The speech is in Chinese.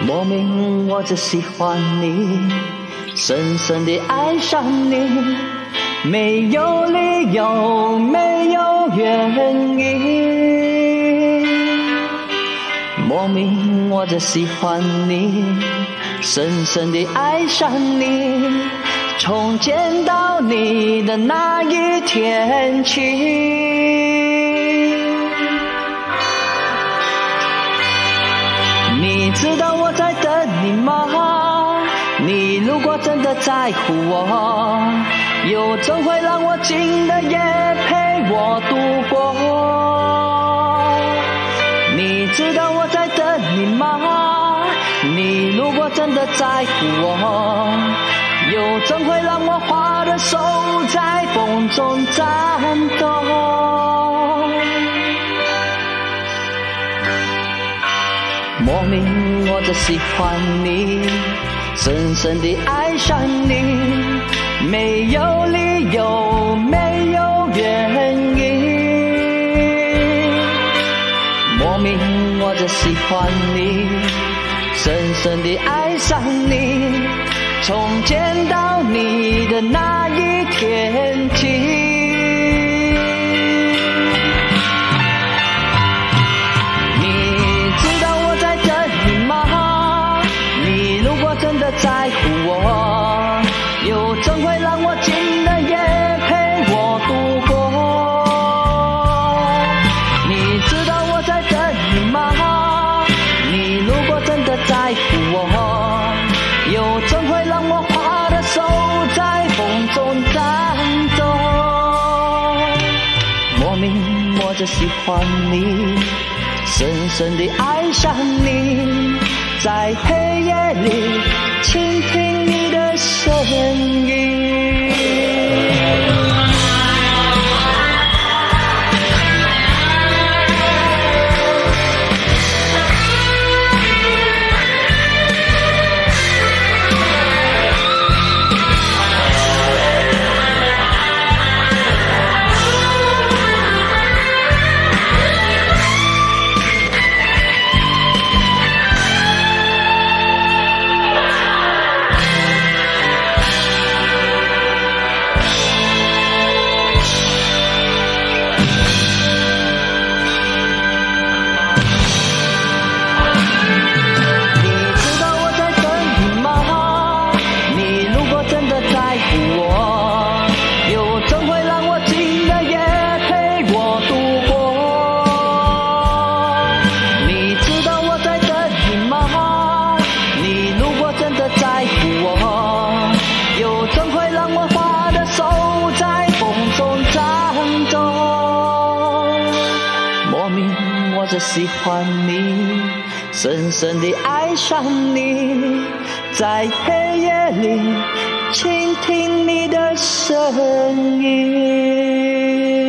莫名我就喜欢你，深深地爱上你，没有理由，没有原因。莫名我就喜欢你，深深地爱上你，从见到你的那一天起。你知道吗？你如果真的在乎我，又怎会让我静的夜陪我度过？你知道我在等你吗？你如果真的在乎我，又怎会让我花的手在风中颤抖？莫名我就喜欢你，深深地爱上你，没有理由，没有原因。莫名我就喜欢你，深深地爱上你，从见到你的那一天起。又怎会让我静的夜陪我度过？你知道我在等你吗？你如果真的在乎我，又怎会让我花的手在风中颤抖？莫名我就喜欢你，深深地爱上你，在黑夜里倾听我愿意着喜欢你深深地爱上你在黑夜里倾听你的声音。